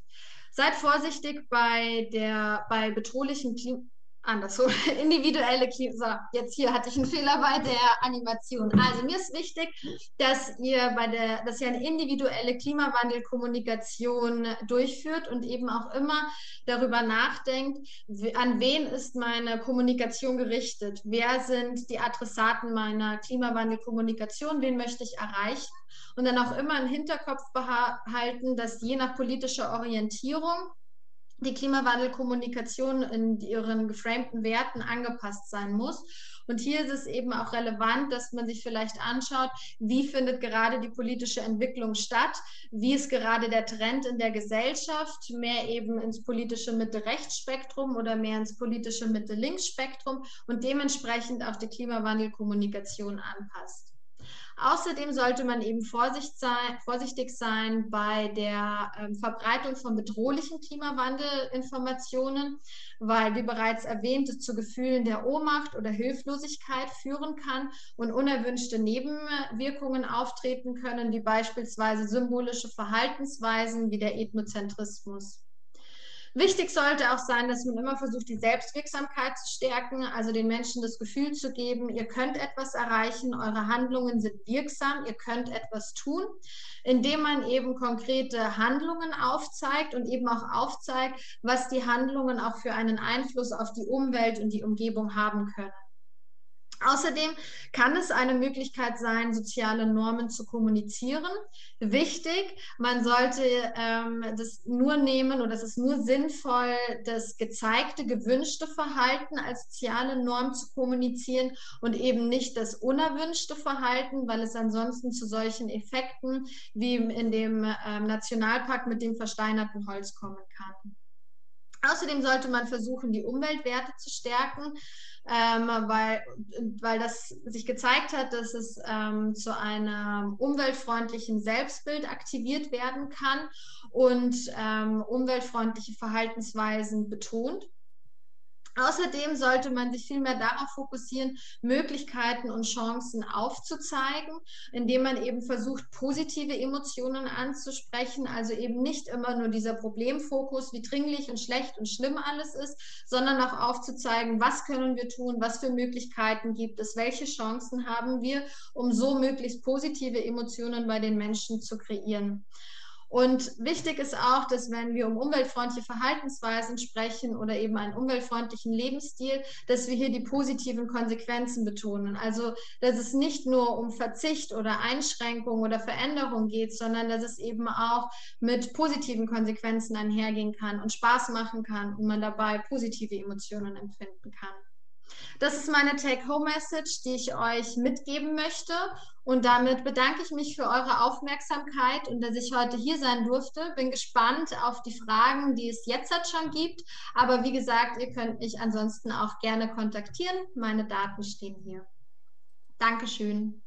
Seid vorsichtig bei der bei bedrohlichen Klima andersrum, individuelle Klima. So, jetzt hier hatte ich einen Fehler bei der Animation. Also mir ist wichtig, dass ihr bei der, dass ihr eine individuelle Klimawandelkommunikation durchführt und eben auch immer darüber nachdenkt, an wen ist meine Kommunikation gerichtet? Wer sind die Adressaten meiner Klimawandelkommunikation? Wen möchte ich erreichen? und dann auch immer im Hinterkopf behalten, dass je nach politischer Orientierung die Klimawandelkommunikation in ihren geframten Werten angepasst sein muss. Und hier ist es eben auch relevant, dass man sich vielleicht anschaut, wie findet gerade die politische Entwicklung statt, wie ist gerade der Trend in der Gesellschaft, mehr eben ins politische Mitte-Rechts-Spektrum oder mehr ins politische Mitte-Links-Spektrum und dementsprechend auch die Klimawandelkommunikation anpasst. Außerdem sollte man eben vorsichtig sein, vorsichtig sein bei der ähm, Verbreitung von bedrohlichen Klimawandelinformationen, weil, wie bereits erwähnt, es zu Gefühlen der Ohnmacht oder Hilflosigkeit führen kann und unerwünschte Nebenwirkungen auftreten können, wie beispielsweise symbolische Verhaltensweisen wie der Ethnozentrismus. Wichtig sollte auch sein, dass man immer versucht, die Selbstwirksamkeit zu stärken, also den Menschen das Gefühl zu geben, ihr könnt etwas erreichen, eure Handlungen sind wirksam, ihr könnt etwas tun, indem man eben konkrete Handlungen aufzeigt und eben auch aufzeigt, was die Handlungen auch für einen Einfluss auf die Umwelt und die Umgebung haben können. Außerdem kann es eine Möglichkeit sein, soziale Normen zu kommunizieren. Wichtig, man sollte ähm, das nur nehmen oder es ist nur sinnvoll, das gezeigte, gewünschte Verhalten als soziale Norm zu kommunizieren und eben nicht das unerwünschte Verhalten, weil es ansonsten zu solchen Effekten wie in dem ähm, Nationalpark mit dem versteinerten Holz kommen kann. Außerdem sollte man versuchen, die Umweltwerte zu stärken, ähm, weil, weil das sich gezeigt hat, dass es ähm, zu einem umweltfreundlichen Selbstbild aktiviert werden kann und ähm, umweltfreundliche Verhaltensweisen betont. Außerdem sollte man sich viel mehr darauf fokussieren, Möglichkeiten und Chancen aufzuzeigen, indem man eben versucht, positive Emotionen anzusprechen. Also eben nicht immer nur dieser Problemfokus, wie dringlich und schlecht und schlimm alles ist, sondern auch aufzuzeigen, was können wir tun, was für Möglichkeiten gibt es, welche Chancen haben wir, um so möglichst positive Emotionen bei den Menschen zu kreieren. Und wichtig ist auch, dass wenn wir um umweltfreundliche Verhaltensweisen sprechen oder eben einen umweltfreundlichen Lebensstil, dass wir hier die positiven Konsequenzen betonen. Also, dass es nicht nur um Verzicht oder Einschränkung oder Veränderung geht, sondern dass es eben auch mit positiven Konsequenzen einhergehen kann und Spaß machen kann und man dabei positive Emotionen empfinden kann. Das ist meine Take-Home-Message, die ich euch mitgeben möchte. Und damit bedanke ich mich für eure Aufmerksamkeit und dass ich heute hier sein durfte. Bin gespannt auf die Fragen, die es jetzt schon gibt. Aber wie gesagt, ihr könnt mich ansonsten auch gerne kontaktieren. Meine Daten stehen hier. Dankeschön.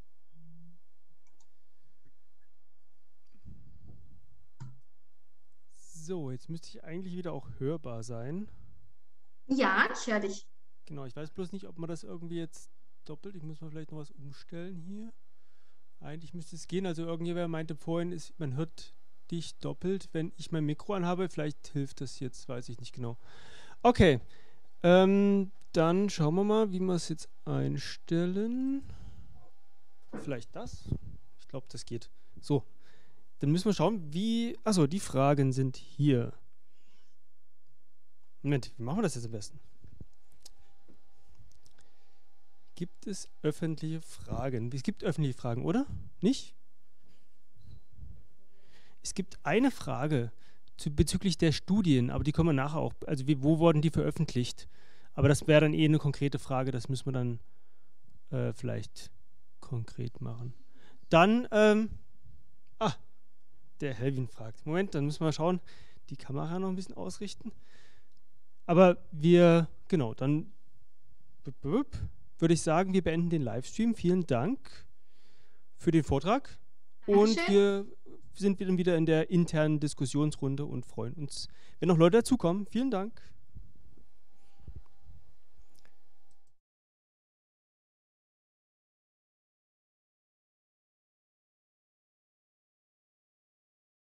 So, jetzt müsste ich eigentlich wieder auch hörbar sein. Ja, ich höre dich. Genau, ich weiß bloß nicht, ob man das irgendwie jetzt doppelt. Ich muss mal vielleicht noch was umstellen hier. Eigentlich müsste es gehen. Also irgendjemand meinte vorhin, ist, man hört dich doppelt, wenn ich mein Mikro anhabe. Vielleicht hilft das jetzt, weiß ich nicht genau. Okay, ähm, dann schauen wir mal, wie wir es jetzt einstellen. Vielleicht das? Ich glaube, das geht. So, dann müssen wir schauen, wie... Achso, die Fragen sind hier. Moment, wie machen wir das jetzt am besten? Gibt es öffentliche Fragen? Es gibt öffentliche Fragen, oder? Nicht? Es gibt eine Frage zu, bezüglich der Studien, aber die kommen wir nachher auch. Also wie, wo wurden die veröffentlicht? Aber das wäre dann eh eine konkrete Frage, das müssen wir dann äh, vielleicht konkret machen. Dann, ähm, ah, der Helvin fragt. Moment, dann müssen wir schauen, die Kamera noch ein bisschen ausrichten. Aber wir, genau, dann würde ich sagen, wir beenden den Livestream. Vielen Dank für den Vortrag. Und wir sind dann wieder in der internen Diskussionsrunde und freuen uns, wenn noch Leute dazukommen. Vielen Dank.